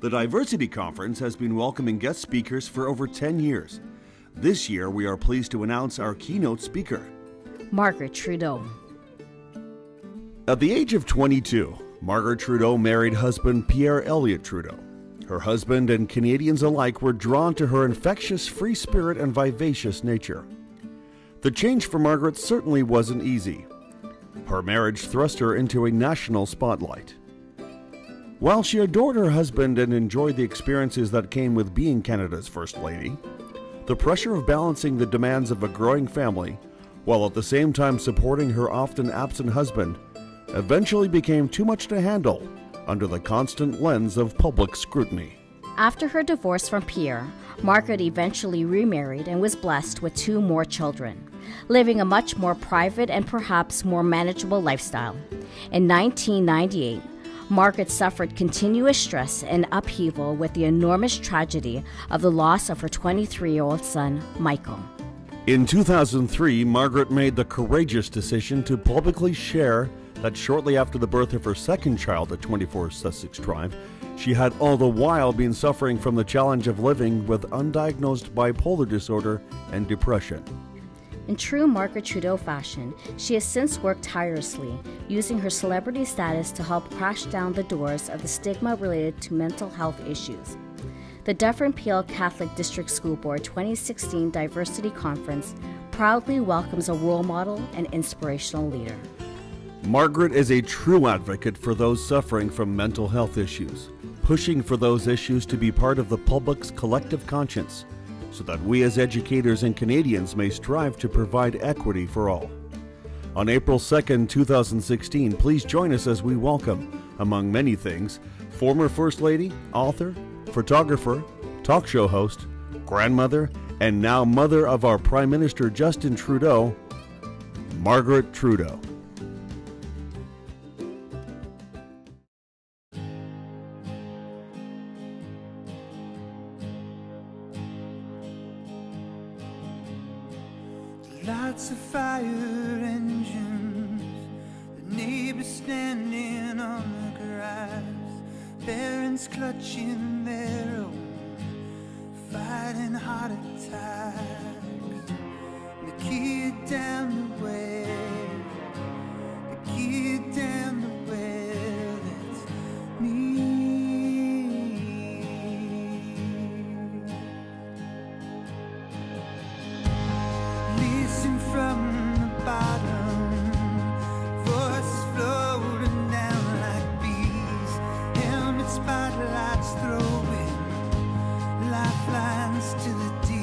The Diversity Conference has been welcoming guest speakers for over 10 years. This year, we are pleased to announce our keynote speaker, Margaret Trudeau. At the age of 22, Margaret Trudeau married husband Pierre Elliott Trudeau. Her husband and Canadians alike were drawn to her infectious free spirit and vivacious nature. The change for Margaret certainly wasn't easy. Her marriage thrust her into a national spotlight. While she adored her husband and enjoyed the experiences that came with being Canada's First Lady, the pressure of balancing the demands of a growing family while at the same time supporting her often absent husband eventually became too much to handle under the constant lens of public scrutiny. After her divorce from Pierre, Margaret eventually remarried and was blessed with two more children, living a much more private and perhaps more manageable lifestyle. In 1998, Margaret suffered continuous stress and upheaval with the enormous tragedy of the loss of her 23 year old son, Michael. In 2003, Margaret made the courageous decision to publicly share that shortly after the birth of her second child at 24 Sussex Drive, she had all the while been suffering from the challenge of living with undiagnosed bipolar disorder and depression. In true Margaret Trudeau fashion, she has since worked tirelessly, using her celebrity status to help crash down the doors of the stigma related to mental health issues. The Dufferin Peel Catholic District School Board 2016 Diversity Conference proudly welcomes a role model and inspirational leader. Margaret is a true advocate for those suffering from mental health issues, pushing for those issues to be part of the public's collective conscience so that we as educators and Canadians may strive to provide equity for all. On April 2nd, 2016, please join us as we welcome, among many things, former First Lady, author, photographer, talk show host, grandmother, and now mother of our Prime Minister Justin Trudeau, Margaret Trudeau. Lots of fire engines, the neighbors standing on the grass, parents clutching their own, fighting heart attacks. to the deep.